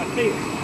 my see.